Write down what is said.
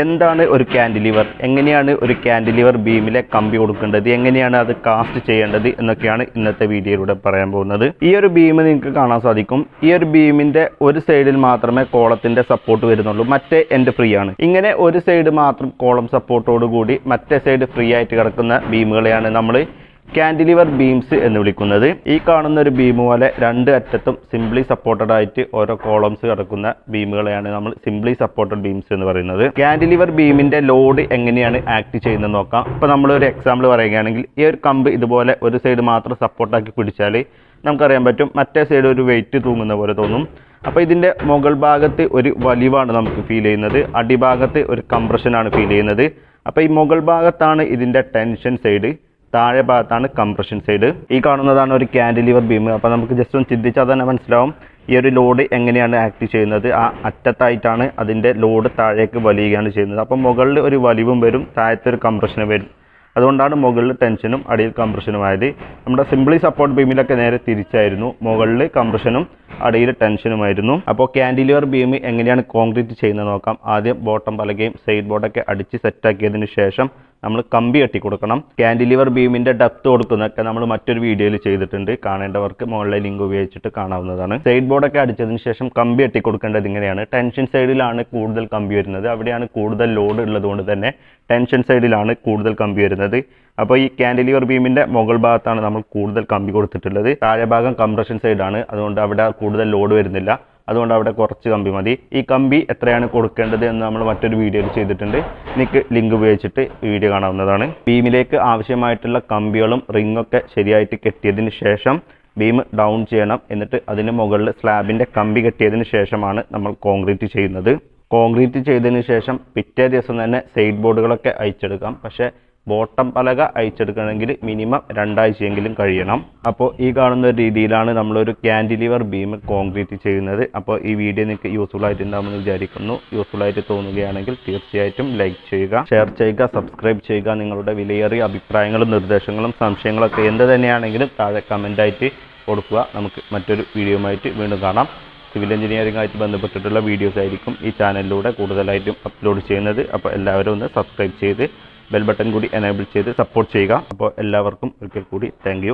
എന്താണ് ഒരു കാൻഡിലിവർ എങ്ങനെയാണ് ഒരു കാൻഡിലിവർ ബീമിലെ കമ്പി കൊടുക്കേണ്ടത്? എങ്ങനെയാണ് അത് കാസ്റ്റ് ചെയ്യേണ്ടത്? എന്നൊക്കെയാണ് ഇന്നത്തെ വീഡിയോയിലൂടെ പറയാൻ പോകുന്നത്. ഈ ഒരു ബീം നിങ്ങൾക്ക് കാണാൻ സാധിക്കും. ഈ ഒരു ബീമിന്റെ ഒരു സൈഡിൽ മാത്രമേ കോളത്തിന്റെ സപ്പോർട്ട് വരുന്നുള്ളൂ. മറ്റേ എൻഡ് ഫ്രീ ആണ്. ഇങ്ങനെ ഒരു സൈഡ് മാത്രം കോളം സപ്പോർട്ടോട് കൂടി മറ്റേ സൈഡ് ഫ്രീ ആയിട്ട് കിടക്കുന്ന ബീമുകളെയാണ് നമ്മൾ കാൻഡിലിവർ ബീംസ് എന്ന് വിളിക്കുന്നത്. ഈ കാണുന്ന ഒരു ബീം പോലെ രണ്ട് അറ്റത്തും സിംപ്ലി സപ്പോർട്ടഡ് ആയിട്ട് ഓരോ കോളംസ് കിടക്കുന്ന ബീമുകളെയാണ് നമ്മൾ സിംപ്ലി സപ്പോർട്ടഡ് ബീംസ് എന്ന് പറയുന്നത്. കാൻഡിലിവർ ബീമിന്റെ ലോഡ് എങ്ങനെയാണ് ആക്ട് ചെയ്യുന്നത് നോക്കാം. ഇപ്പൊ നമ്മൾ ഒരു എക്സാമ്പിൾ പറയുകയാണെങ്കിൽ ഈ ഒരു കമ്പ് ഇതുപോലെ ഒരു സൈഡ് മാത്രം സപ്പോർട്ടാക്കി പിടിച്ചാൽ നമുക്കറിയാൻ പറ്റും മറ്റേ സൈഡ് ഒരു വെയിറ്റ് തൂങ്ങുന്ന പോലെ തോന്നും. അപ്പോൾ ഇതിന്റെ മുകൾ ഭാഗത്ത് ഒരു വലിവാണ് നമുക്ക് ഫീൽ ചെയ്യുന്നത്. അടിഭാഗത്ത് ഒരു കംപ്രഷനാണ് ഫീൽ ചെയ്യുന്നത്. അപ്പോൾ ഈ മുകൾ ഭാഗത്താണ് ഇതിന്റെ ടെൻഷൻ സൈഡ് താഴെ ഭാഗത്താണ് കംപ്രഷൻ സൈഡ്. ഈ കാണുന്നതാണ് ഒരു കാൻഡിലിവർ ബീം. അപ്പോൾ നമുക്ക് ജസ്റ്റ് ഒന്ന് ചിന്തിച്ചാൽ തന്നെ മനസ്സിലാവും. ഈ ഒരു ലോഡ് എങ്ങനെയാണ് ആക്ട് ചെയ്യുന്നത്? ആ അറ്റത്തായിട്ടാണ് അതിന്റെ ലോഡ് താഴേക്ക് വലിയുകയാണ് ചെയ്യുന്നത്. അപ്പോൾ മുകളിൽ ഒരു വലിവും വരും താഴത്തെ ഒരു കംപ്രഷനും വരും. അതുകൊണ്ടാണ് മുകളിൽ ടെൻഷനും അടിയിൽ കംപ്രഷനും ആയത്. നമ്മുടെ സിംപ്ലി സപ്പോർട്ട് ബീമിലൊക്കെ നേരെ തിരിച്ചായിരുന്നു. മുകളിൽ കംപ്രഷനും അടിയിൽ ടെൻഷനുമായിരുന്നു അപ്പോൾ ക്യാൻഡിലിവർ ബീം എങ്ങനെയാണ് കോൺക്രീറ്റ് ചെയ്യുന്നത് നോക്കാം. ആദ്യം ബോട്ടം പലകയും സൈഡ് ബോർഡൊക്കെ അടിച്ച് സെറ്റാക്കിയതിന് ശേഷം നമ്മൾ കമ്പി കെട്ടി കൊടുക്കണം കാൻഡിലിവർ ബീമിന്റെ ഡെപ്ത് കൊടുക്കുന്നതൊക്കെ നമ്മൾ മറ്റൊരു വീഡിയോയിൽ ചെയ്തിട്ടുണ്ട്. കാണേണ്ടവർക്ക് മുകളിലെ ലിങ്ക് ഉപയോഗിച്ചിട്ട് കാണാവുന്നതാണ്. സൈഡ് ബോർഡൊക്കെ അടിച്ചതിന് ശേഷം കമ്പി കെട്ടി കൊടുക്കേണ്ടത് ഇങ്ങനെയാണ്. ടെൻഷൻ സൈഡിലാണ് കൂടുതൽ കമ്പി വരുന്നത്. അവിടെയാണ് കൂടുതൽ ലോഡ് ഉള്ളതുകൊണ്ട് തന്നെ ടെൻഷൻ സൈഡിലാണ് കൂടുതൽ കമ്പി വരുന്നത്. അപ്പോൾ ഈ കാൻഡിലിവർ ബീമിന്റെ മുകൾ ഭാഗത്താണ് നമ്മൾ കൂടുതൽ കമ്പി കൊടുത്തിട്ടുള്ളത്. താഴെ ഭാഗം കംപ്രഷൻ സൈഡാണ് അതുകൊണ്ട് അവിടെ കൂടുതൽ ലോഡ് വരുന്നില്ല. അതുകൊണ്ട് അവിടെ കുറച്ച് കമ്പി മതി. ഈ കമ്പി എത്രയാണ് കൊടുക്കേണ്ടത് എന്ന് നമ്മൾ മറ്റൊരു വീഡിയോയിൽ ചെയ്തിട്ടുണ്ട്. നിങ്ങൾക്ക് ലിങ്ക് ഉപയോഗിച്ചിട്ട് വീഡിയോ കാണാവുന്നതാണ്. ബീമിലേക്ക് ആവശ്യമായിട്ടുള്ള കമ്പികളും റിങ്ങൊക്കെ ശരിയായിട്ട് കെട്ടിയതിന് ശേഷം ബീം ഡൗൺ ചെയ്യണം. എന്നിട്ട് അതിന് മുകളിൽ സ്ലാബിന്റെ കമ്പി കെട്ടിയതിന് ശേഷമാണ് നമ്മൾ കോൺക്രീറ്റ് ചെയ്യുന്നത്. കോൺക്രീറ്റ് ചെയ്തതിന് ശേഷം പിറ്റേ ദിവസം തന്നെ സൈഡ് ബോർഡുകളൊക്കെ അയച്ചെടുക്കാം പക്ഷേ ബോട്ടം പലക അയച്ചെടുക്കണമെങ്കിൽ മിനിമം രണ്ടാഴ്ചയെങ്കിലും കഴിയണം. അപ്പോൾ ഈ കാണുന്ന രീതിയിലാണ് നമ്മളൊരു ക്യാൻഡിലിവർ ബീം കോൺക്രീറ്റ് ചെയ്യുന്നത്. അപ്പോൾ ഈ വീഡിയോ നിങ്ങൾക്ക് യൂസ്ഫുൾ ആയിട്ടുണ്ടാകുമെന്ന് വിചാരിക്കുന്നു. യൂസ്ഫുൾ ആയിട്ട് തോന്നുകയാണെങ്കിൽ തീർച്ചയായിട്ടും ലൈക്ക് ചെയ്യുക ഷെയർ ചെയ്യുക സബ്സ്ക്രൈബ് ചെയ്യുക. നിങ്ങളുടെ വിലയേറിയ അഭിപ്രായങ്ങളും നിർദ്ദേശങ്ങളും സംശയങ്ങളൊക്കെ എന്ത് തന്നെയാണെങ്കിലും താഴെ കമന്റായിട്ട് കൊടുക്കുക. നമുക്ക് മറ്റൊരു വീഡിയോയുമായിട്ട് വീണ്ടും കാണാം. സിവിൽ എഞ്ചിനീയറിംഗ് ആയിട്ട് ബന്ധപ്പെട്ടിട്ടുള്ള വീഡിയോസ് ആയിരിക്കും ഈ ചാനലിലൂടെ കൂടുതലായിട്ടും അപ്ലോഡ് ചെയ്യുന്നത്. അപ്പോൾ എല്ലാവരും ഒന്ന് സബ്സ്ക്രൈബ് ചെയ്ത് ബെൽ ബട്ടൺ കൂടി എനേബിൾ ചെയ്ത് സപ്പോർട്ട് ചെയ്യുക. അപ്പോൾ എല്ലാവർക്കും ഒരിക്കൽ കൂടി താങ്ക്